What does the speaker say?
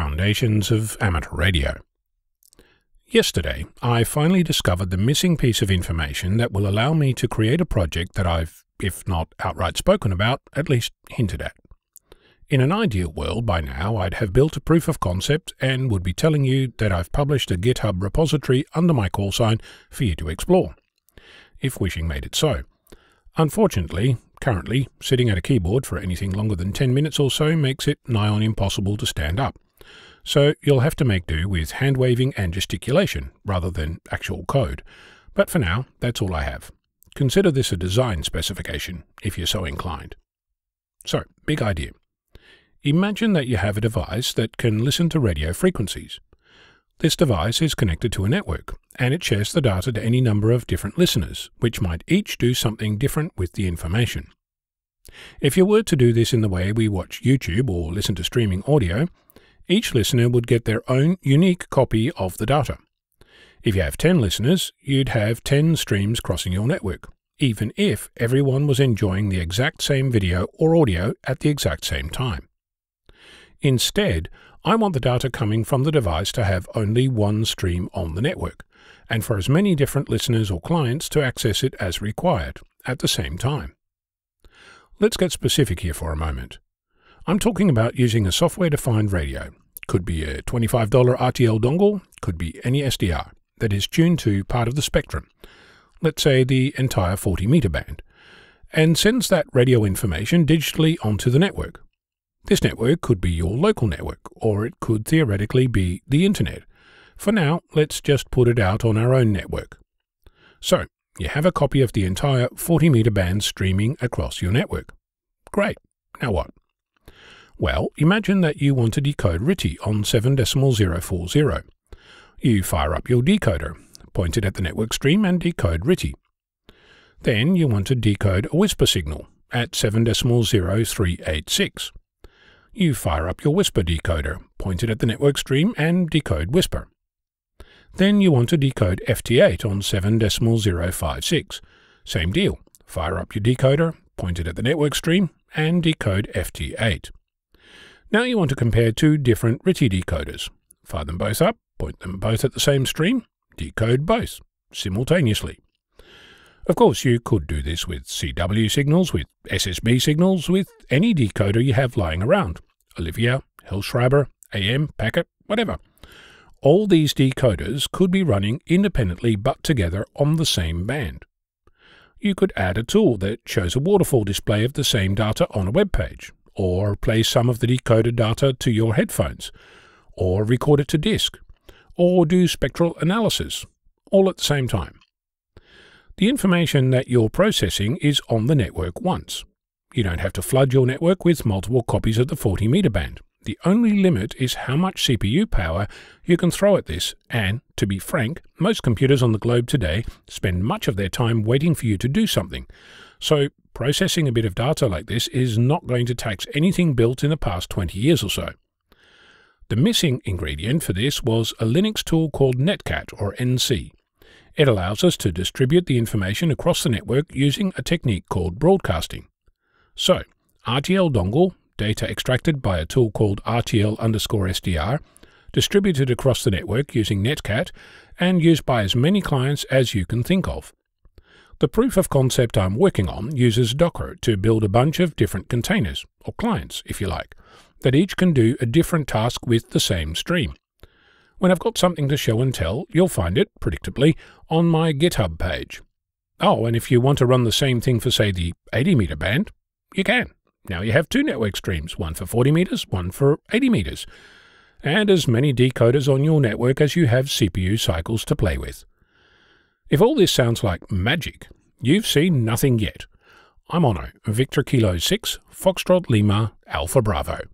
Foundations of Amateur Radio. Yesterday, I finally discovered the missing piece of information that will allow me to create a project that I've, if not outright spoken about, at least hinted at. In an ideal world, by now, I'd have built a proof of concept and would be telling you that I've published a GitHub repository under my call sign for you to explore, if wishing made it so. Unfortunately, currently, sitting at a keyboard for anything longer than 10 minutes or so makes it nigh on impossible to stand up so you'll have to make do with hand waving and gesticulation rather than actual code. But for now, that's all I have. Consider this a design specification, if you're so inclined. So, big idea. Imagine that you have a device that can listen to radio frequencies. This device is connected to a network, and it shares the data to any number of different listeners, which might each do something different with the information. If you were to do this in the way we watch YouTube or listen to streaming audio, each listener would get their own unique copy of the data. If you have 10 listeners, you'd have 10 streams crossing your network, even if everyone was enjoying the exact same video or audio at the exact same time. Instead, I want the data coming from the device to have only one stream on the network, and for as many different listeners or clients to access it as required at the same time. Let's get specific here for a moment. I'm talking about using a software-defined radio. Could be a $25 RTL dongle, could be any SDR that is tuned to part of the spectrum, let's say the entire 40 meter band, and sends that radio information digitally onto the network. This network could be your local network, or it could theoretically be the internet. For now, let's just put it out on our own network. So, you have a copy of the entire 40 meter band streaming across your network. Great. Now what? Well, imagine that you want to decode RTTY on 7.040. You fire up your decoder, point it at the network stream and decode RTTY. Then you want to decode a WSPR signal at 7.0386. You fire up your WSPR decoder, point it at the network stream and decode WSPR. Then you want to decode FT8 on 7.056. Same deal. Fire up your decoder, point it at the network stream, and decode FT8. Now you want to compare two different RTTY decoders. Fire them both up, point them both at the same stream, decode both simultaneously. Of course, you could do this with CW signals, with SSB signals, with any decoder you have lying around. Olivia, Hellschreiber, AM, Packet, whatever. All these decoders could be running independently but together on the same band. You could add a tool that shows a waterfall display of the same data on a web page, or play some of the decoded data to your headphones, or record it to disk, or do spectral analysis, all at the same time. The information that you're processing is on the network once. You don't have to flood your network with multiple copies of the 40 meter band. The only limit is how much CPU power you can throw at this, and, to be frank, most computers on the globe today spend much of their time waiting for you to do something. So processing a bit of data like this is not going to tax anything built in the past 20 years or so. The missing ingredient for this was a Linux tool called Netcat or NC. It allows us to distribute the information across the network using a technique called broadcasting. So, RTL dongle, data extracted by a tool called RTL underscore SDR, distributed across the network using Netcat, and used by as many clients as you can think of. The proof of concept I'm working on uses Docker to build a bunch of different containers, or clients if you like, that each can do a different task with the same stream. When I've got something to show and tell, you'll find it, predictably, on my GitHub page. Oh, and if you want to run the same thing for, say, the 80 meter band, you can. Now you have two network streams, one for 40 meters, one for 80 meters, and as many decoders on your network as you have CPU cycles to play with. If all this sounds like magic, you've seen nothing yet. I'm Onno, Victor Kilo 6, Foxtrot Lima, Alpha Bravo.